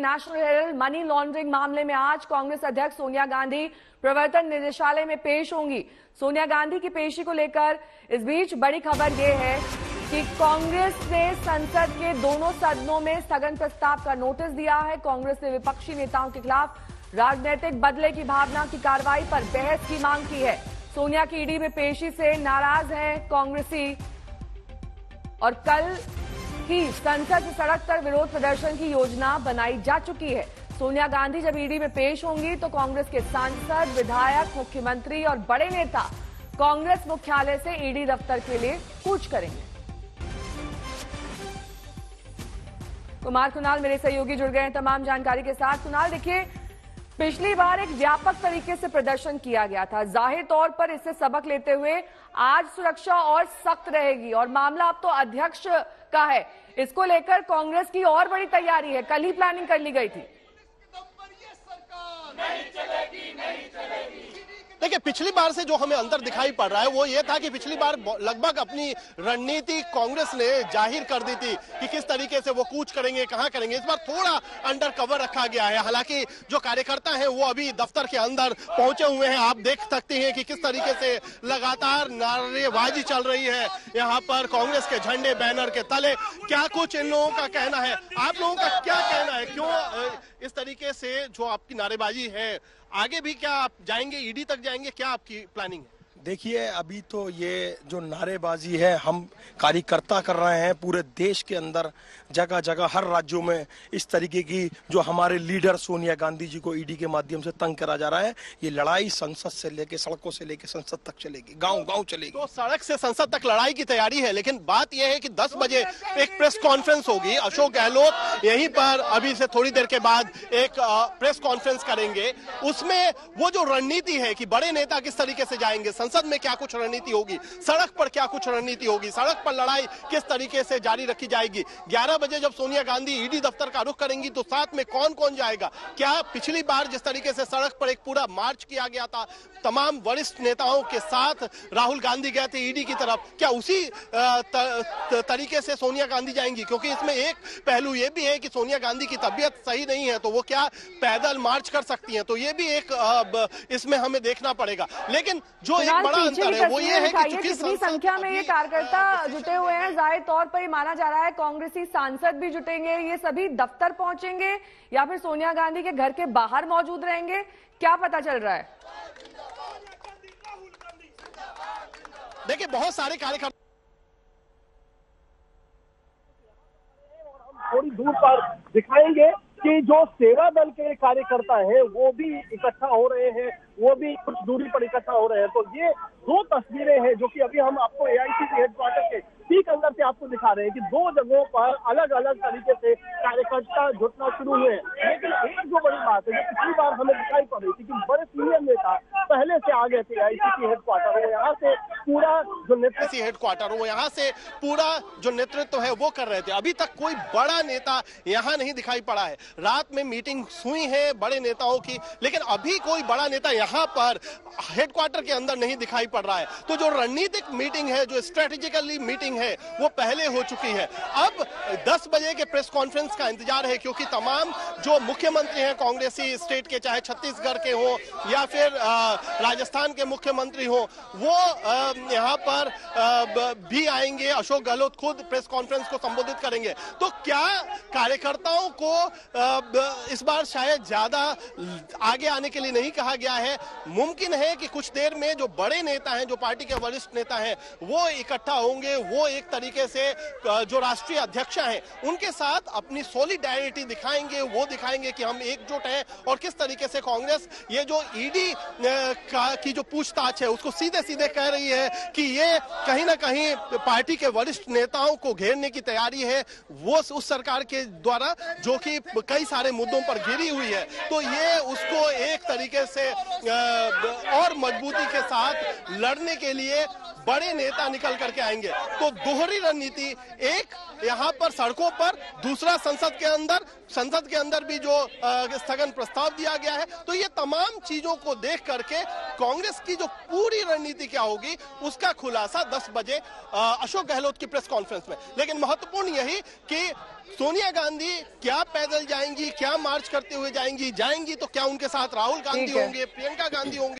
National Herald money laundering मामले में आज कांग्रेस अध्यक्ष सोनिया गांधी प्रवर्तन निदेशालय में पेश होंगी। सोनिया गांधी की पेशी को लेकर इस बीच बड़ी खबर यह है कि कांग्रेस ने संसद के दोनों सदनों में स्थगन प्रस्ताव का नोटिस दिया है। कांग्रेस ने विपक्षी नेताओं के खिलाफ राजनीतिक बदले की भावना की कार्रवाई पर बहस की मांग की है। सोनिया की ईडी में पेशी से नाराज़ है कांग्रेसी और कल ही संसद सड़क पर विरोध प्रदर्शन की योजना बनाई जा चुकी है। सोनिया गांधी जब ईडी में पेश होंगी तो कांग्रेस के सांसद, विधायक, मुख्यमंत्री और बड़े नेता कांग्रेस मुख्यालय से ईडी दफ्तर के लिए कूच करेंगे। कुमार कुणाल मेरे सहयोगी जुड़ गए हैं तमाम जानकारी के साथ। कुणाल, देखिए पिछली बार एक व्यापक तरीके से प्रदर्शन किया गया था। ज़ाहिर तौर पर इससे सबक लेते हुए आज सुरक्षा और सख्त रहेगी और मामला अब तो अध्यक्ष का है। इसको लेकर कांग्रेस की और बड़ी तैयारी है। कल ही प्लानिंग कर ली गई थी। देखिए, पिछली बार से जो हमें अंतर दिखाई पड़ रहा है, वो ये था कि पिछली बार लगभग अपनी रणनीति कांग्रेस ने ज़ाहिर कर दी थी कि किस तरीके से वो कूच करेंगे, कहाँ करेंगे। इस बार थोड़ा अंडर कवर रखा गया है। हालाँकि जो कार्यकर्ता हैं, वो अभी दफ्तर के अंदर पहुँचे हुए हैं। आप देख सकते हैं कि किस तरीके से लगातार नारेबाजी चल रही है यहाँ पर कांग्रेस के झंडे बैनर के तले। क्या कुछ इन लोगों का कहना है? आप लोगों का क्या कहना है? क्यों इस तरीके से जो आपकी नारेबाजी है आगे भी क्या आप जाएँगे ईडी तक जाएँगे? क्या आपकी प्लानिंग है? देखिए, अभी तो ये जो नारेबाजी है, हम कार्यकर्ता कर रहे हैं, पूरे देश के अंदर जगह जगह हर राज्यों में इस तरीके की जो हमारे लीडर सोनिया गांधी जी को ईडी के माध्यम से तंग करा जा रहा है, ये लड़ाई संसद से लेके, सड़कों से लेके, संसद तक चलेगी गाँव गाँव चलेगी। तो सड़क से संसद तक लड़ाई की तैयारी है, लेकिन बात यह है कि दस बजे एक प्रेस कॉन्फ्रेंस होगी। अशोक गहलोत यहीं पर, अभी से थोड़ी देर के बाद एक प्रेस कॉन्फ्रेंस करेंगे। उसमें वो जो रणनीति है कि बड़े नेता किस तरीके से जाएँगे संसद में क्या कुछ रणनीति होगी? सड़क पर क्या कुछ रणनीति होगी? सड़क पर लड़ाई किस तरीके से जारी रखी जाएगी? ग्यारह बजे जब सोनिया गांधी ईडी दफ्तर का रुख करेंगी तो साथ में कौन कौन जाएगा? क्या पिछली बार जिस तरीके से सड़क पर एक पूरा मार्च किया गया था, तमाम वरिष्ठ नेताओं के साथ राहुल गांधी गए थे ईडी की तरफ़, क्या उसी तरीके से सोनिया गांधी जाएँगी? क्योंकि इसमें एक पहलू ये भी है कि सोनिया गांधी की तबियत सही नहीं है तो वो क्या पैदल मार्च कर सकती हैं? तो ये भी एक इसमें हमें देखना पड़ेगा। लेकिन जो एक बड़ा अंतर है। वो ये है कि कितनी संख्या में ये कार्यकर्ता जुटे हुए हैं। ज़ाहिर तौर पर माना जा रहा है कांग्रेसी सांसद भी जुटेंगे ये सभी दफ्तर पहुँचेंगे या फिर सोनिया गांधी के घर के बाहर मौजूद रहेंगे। क्या पता चल रहा है? देखिए बहुत सारे कार्यकर्ता थोड़ी दूर पर दिखाएँगे। कि जो सेवा दल के कार्यकर्ता है, वो भी इकट्ठा हो रहे हैं, वो भी कुछ दूरी पर इकट्ठा हो रहे हैं। तो ये दो तस्वीरें हैं जो कि अभी हम आपको एआईसीसी हेडक्वार्टर के ठीक अंदर से आपको दिखा रहे हैं कि दो जगहों पर अलग अलग तरीके से कार्यकर्ता जुटना शुरू हुए लेकिन एक जो बड़ी बात है, जो पिछली बार हमें दिखाई पड़ रही थी कि बड़े सीनियर नेता पहले से आ गए थे आईसीसी हेडक्वार्टर वो यहाँ से पूरा जो नेतृत्व हेडक्वार्टर वो यहाँ से पूरा जो नेतृत्व है वो कर रहे थे। अभी तक कोई बड़ा नेता यहाँ नहीं दिखाई पड़ा है। रात में मीटिंग हुई है बड़े नेताओं की, लेकिन अभी कोई बड़ा नेता यहाँ पर हेडक्वार्टर के अंदर नहीं दिखाई पड़ रहा है। तो जो रणनीतिक मीटिंग है, जो स्ट्रेटेजिकली मीटिंग है, वो पहले हो चुकी है। अब 10 बजे के प्रेस कॉन्फ्रेंस का इंतज़ार है, क्योंकि तमाम जो मुख्यमंत्री हैं, कांग्रेसी स्टेट के, चाहे छत्तीसगढ़ के हो, या फिर राजस्थान के मुख्यमंत्री हो, वो यहाँ पर भी आएँगे। अशोक गहलोत खुद प्रेस कॉन्फ्रेंस को संबोधित करेंगे। तो क्या कार्यकर्ताओं को इस बार शायद ज़्यादा आगे आने के लिए नहीं कहा गया है? मुमकिन है कि कुछ देर में जो बड़े नेता हैं, जो पार्टी के वरिष्ठ नेता हैं, वो इकट्ठा होंगे, वो एक तरीके से जो राष्ट्रीय अध्यक्ष हैं, उनके साथ अपनी सोलिडारिटी दिखाएँगे, वो दिखाएँगे कि हम एकजुट हैं और किस तरीके से कांग्रेस, ये जो ईडी की जो पूछताछ है, उसको सीधे सीधे कह रही है कि ये कहीं ना कहीं पार्टी के वरिष्ठ नेताओं को घेरने की तैयारी है, वो उस सरकार के द्वारा, जो कि कई सारे मुद्दों पर घिरी हुई है। तो ये उसको एक तरीके से और मजबूती के साथ लड़ने के लिए बड़े नेता निकल करके आएँगे। तो दोहरी रणनीति एक यहाँ पर सड़कों पर दूसरा संसद के अंदर संसद के अंदर भी जो स्थगन प्रस्ताव दिया गया है। तो ये तमाम चीज़ों को देख करके कांग्रेस की जो पूरी रणनीति क्या होगी उसका खुलासा 10 बजे अशोक गहलोत की प्रेस कॉन्फ्रेंस में। लेकिन महत्वपूर्ण यही कि सोनिया गांधी क्या पैदल जाएँगी क्या मार्च करते हुए जाएँगी जाएँगी तो क्या उनके साथ राहुल गांधी होंगे प्रियंका गांधी होंगे?